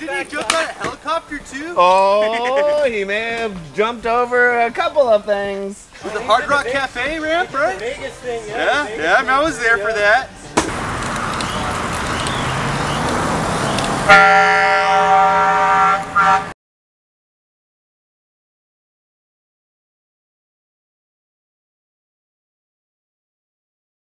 Did he jump out a helicopter too? Oh, he may have jumped over a couple of things. With the Hard Rock Cafe ramp, right? Vegas thing, Yeah, yeah, I, mean, I was there for that.